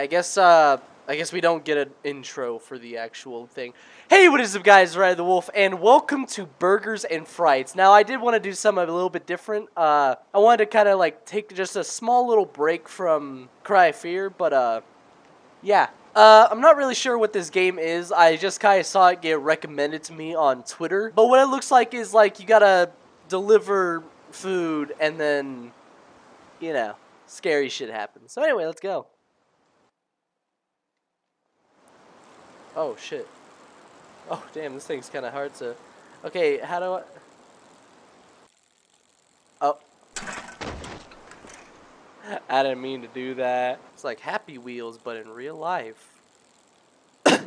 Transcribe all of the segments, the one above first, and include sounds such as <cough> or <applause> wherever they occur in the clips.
I guess uh I guess we don't get an intro for the actual thing. Hey, what is up guys, Red the Wolf, and welcome to Burgers and Frights. Now I did want to do something a little bit different. Uh I wanted to kinda like take just a small little break from Cry of Fear, but uh yeah. Uh, I'm not really sure what this game is. I just kind of saw it get recommended to me on Twitter. But what it looks like is like you gotta deliver food and then, you know, scary shit happens. So anyway, let's go. Oh shit. Oh damn, this thing's kind of hard to. Okay, how do I? Oh. I didn't mean to do that. It's like Happy Wheels, but in real life. <laughs> oh,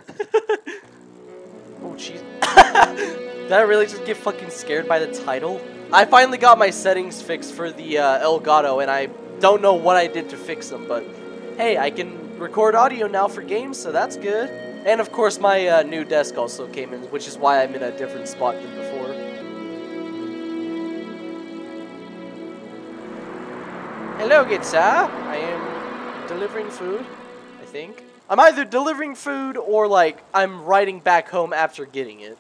jeez. <coughs> Did I really just get fucking scared by the title? I finally got my settings fixed for the uh, Elgato, and I don't know what I did to fix them, but hey, I can record audio now for games, so that's good. And of course, my uh, new desk also came in, which is why I'm in a different spot than before. Hello, good sir. I am delivering food, I think. I'm either delivering food or, like, I'm riding back home after getting it.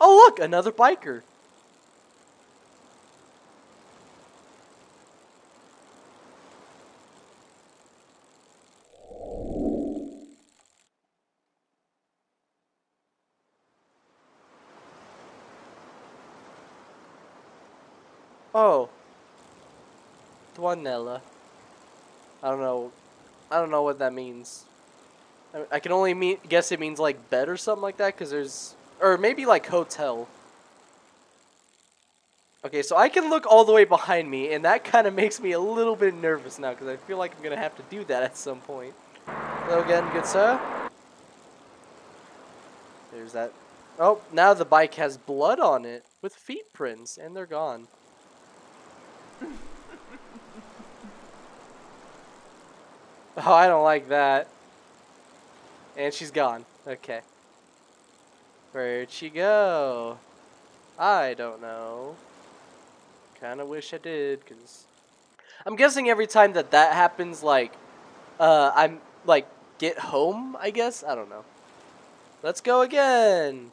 Oh, look, another biker. Oh. Dwanella. I don't know. I don't know what that means. I, I can only mean, guess it means like bed or something like that because there's... Or maybe like hotel. Okay, so I can look all the way behind me, and that kind of makes me a little bit nervous now because I feel like I'm going to have to do that at some point. Hello again, good sir. There's that. Oh, now the bike has blood on it with feet prints, and they're gone. <laughs> Oh, I don't like that. And she's gone. Okay. Where'd she go? I don't know. Kinda wish I did, because... I'm guessing every time that that happens, like, uh, I'm, like, get home, I guess? I don't know. Let's go again!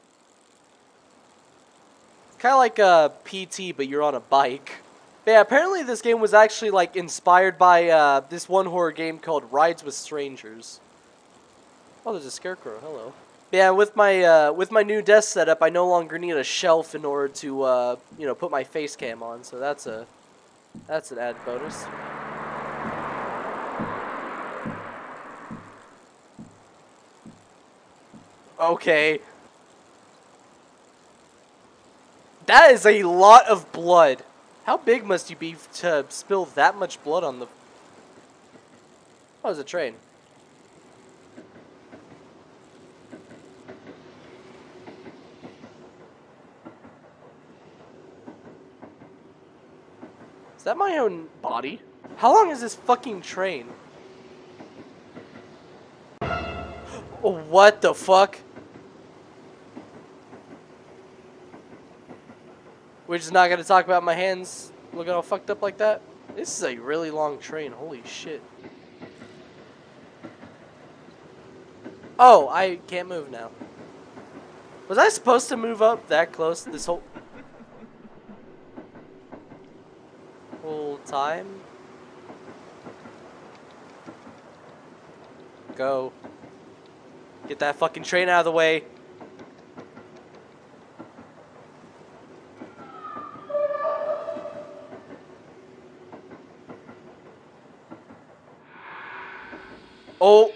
Kind of like a PT, but you're on a bike. Yeah, apparently this game was actually like inspired by uh, this one horror game called Rides with Strangers. Oh, there's a scarecrow. Hello. Yeah, with my uh, with my new desk setup, I no longer need a shelf in order to uh, you know put my face cam on. So that's a that's an added bonus. Okay. That is a lot of blood. How big must you be to spill that much blood on the... Oh, it's a train. Is that my own body? How long is this fucking train? <gasps> What the fuck? We're just not going to talk about my hands looking all fucked up like that? This is a really long train. Holy shit. Oh, I can't move now. Was I supposed to move up that close this whole... whole time? Go. Get that fucking train out of the way. Oh.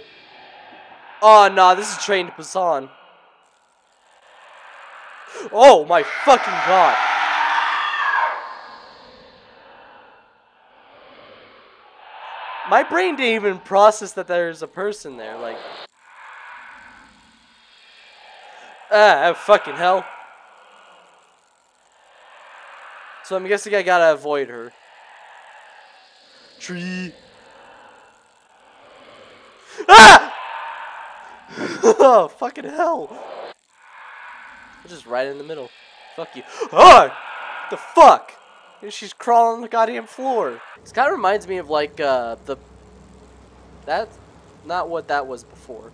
Oh, nah, this is Train to Busan. Oh, my fucking god. My brain didn't even process that there's a person there, like... Ah, fucking hell. So I'm guessing I gotta avoid her. Tree. Ah! Oh, <laughs> fucking hell. I'm just right in the middle. Fuck you. Oh! The fuck? And she's crawling on the goddamn floor. This kind of reminds me of like uh, the. That's not what that was before.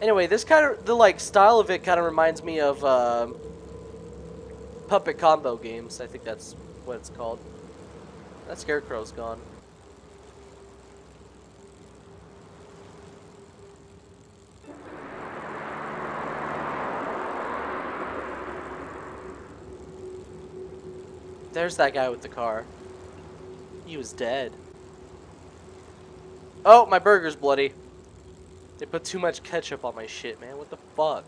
Anyway, this kind of the like style of it kind of reminds me of uh, puppet combo games. I think that's what it's called. That scarecrow's gone. There's that guy with the car. He was dead. Oh, my burger's bloody. They put too much ketchup on my shit, man. What the fuck?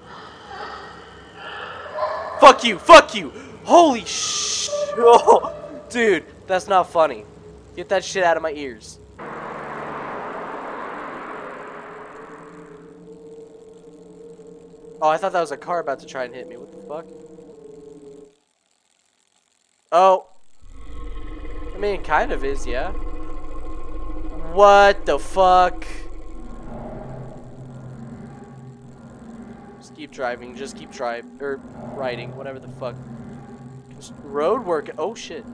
<sighs> fuck you! Fuck you! Holy sh! Oh, <laughs> dude, that's not funny. Get that shit out of my ears. Oh, I thought that was a car about to try and hit me. What the fuck? Oh. I mean, it kind of is, yeah. What the fuck? Just keep driving. Just keep driving. Or er, riding. Whatever the fuck. Road work. Oh, shit.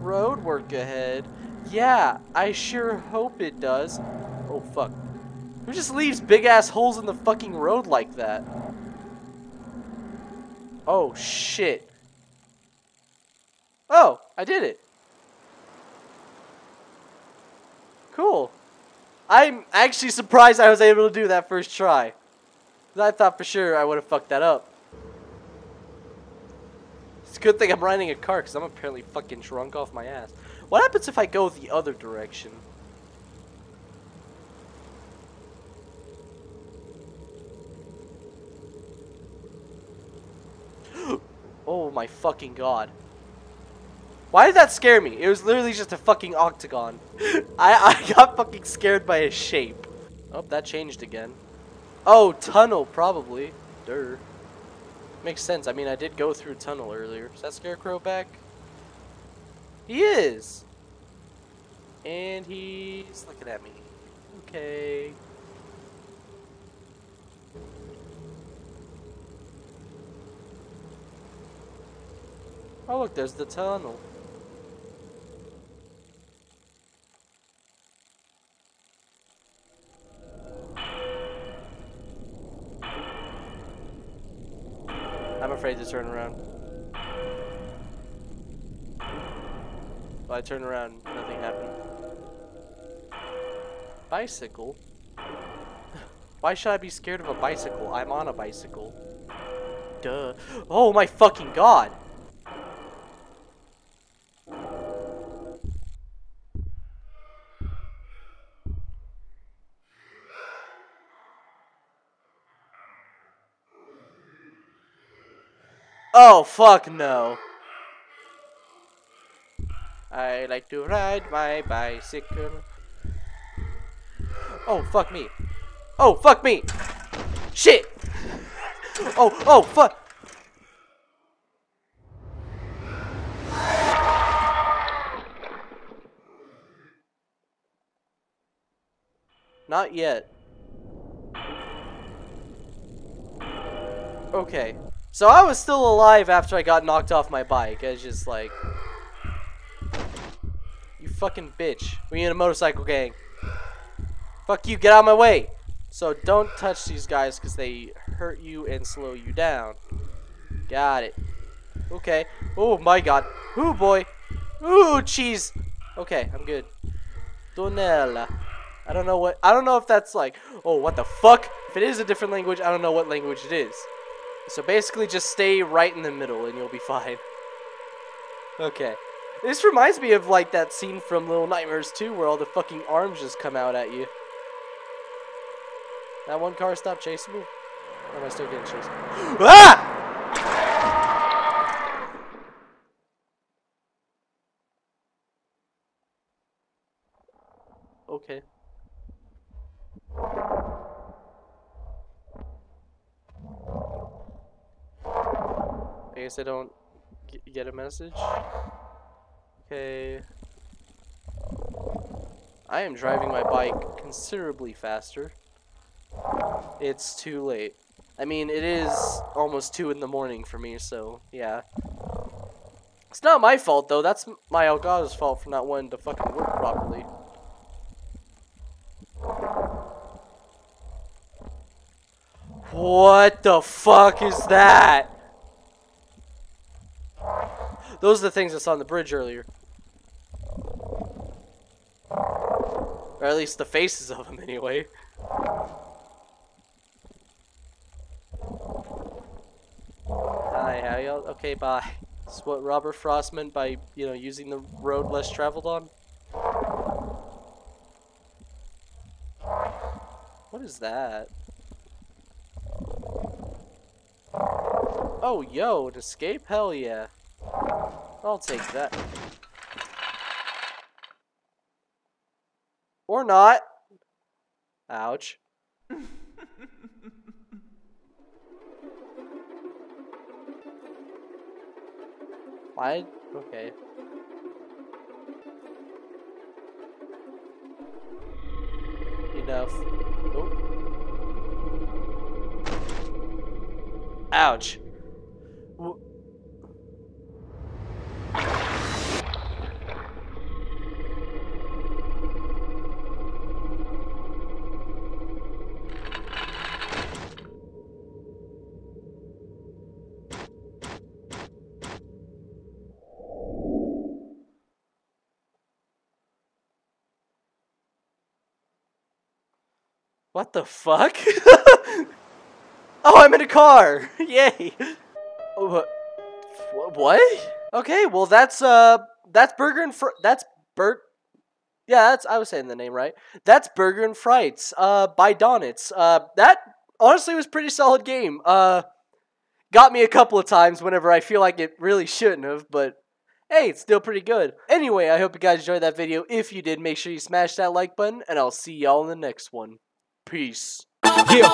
Road work ahead. Yeah, I sure hope it does. Oh, fuck. Who just leaves big-ass holes in the fucking road like that? Oh, shit. Oh, I did it. Cool. I'm actually surprised I was able to do that first try. I thought for sure I would have fucked that up. It's a good thing I'm riding a car because I'm apparently fucking drunk off my ass. What happens if I go the other direction? <gasps> oh my fucking god. Why did that scare me? It was literally just a fucking octagon. <laughs> I, I got fucking scared by a shape. Oh, that changed again. Oh, tunnel, probably. Durr. Makes sense. I mean, I did go through tunnel earlier. Is that Scarecrow back? He is! And he's looking at me. Okay. Oh look, there's the tunnel. Afraid to turn around. Well, I turned around, nothing happened. Bicycle? <laughs> Why should I be scared of a bicycle? I'm on a bicycle. Duh. Oh my fucking god! Oh, fuck no. I like to ride my bicycle. Oh, fuck me. Oh, fuck me. Shit. Oh, oh, fuck. Not yet. Okay. So I was still alive after I got knocked off my bike. I was just like... You fucking bitch. We in a motorcycle gang. Fuck you, get out of my way. So don't touch these guys because they hurt you and slow you down. Got it. Okay. Oh my god. Ooh boy. Ooh cheese. Okay, I'm good. Donella. I don't know what I don't know if that's like oh what the fuck? If it is a different language, I don't know what language it is. So basically just stay right in the middle and you'll be fine. Okay. This reminds me of like that scene from Little Nightmares 2 where all the fucking arms just come out at you. That one car stopped chasing me? Or am I still getting chased? <gasps> ah! Okay. Guess I don't get a message. Okay. I am driving my bike considerably faster. It's too late. I mean, it is almost 2 in the morning for me, so yeah. It's not my fault though. That's my Elgato's fault for not wanting to fucking work properly. What the fuck is that? Those are the things saw on the bridge earlier. Or at least the faces of them anyway. Hi, how y'all? Okay, bye. That's what Robert Frost meant by, you know, using the road less traveled on. What is that? Oh, yo, an escape? Hell yeah. I'll take that. Or not. Ouch. <laughs> Why? Okay. Enough. Oh. Ouch. What the fuck? <laughs> oh, I'm in a car! <laughs> Yay! Oh, wha- What? Okay, well that's uh that's Burger and Fr- that's Bur Yeah, that's I was saying the name right. That's Burger and Frights uh by Donitz. Uh that honestly was pretty solid game. Uh got me a couple of times whenever I feel like it really shouldn't have, but hey, it's still pretty good. Anyway, I hope you guys enjoyed that video. If you did, make sure you smash that like button and I'll see y'all in the next one. Peace. Yeah.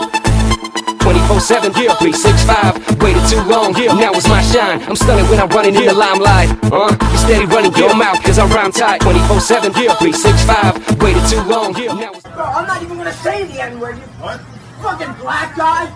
24 7, yeah. 365. Waited too long, yeah. Now it's my shine. I'm stunning when I'm running in the limelight. Uh, you steady running your mouth, cause I rhyme tight. 24 7, yeah. 365. Waited too long, yeah. Now it's Bro, I'm not even gonna say the N word, you What? fucking black guy.